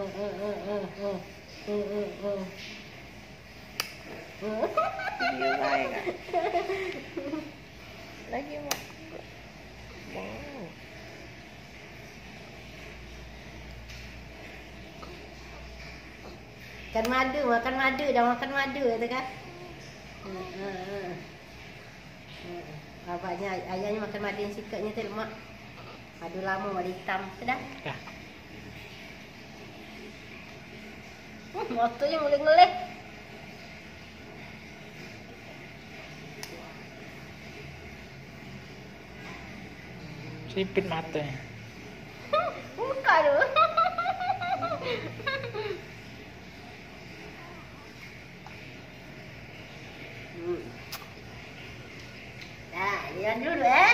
Hmm, hmm? Lagi mak. Makan madu, makan madu, dah makan madu kata kan. Hmm, hmm, hmm. Ayahnya makan madu yang sikatnya tu lemak. Madu lama, madu hitam. Sedap. Dah. motonya ngulik-ngulik. Sipit mata buka dulu nah jalan dulu eh.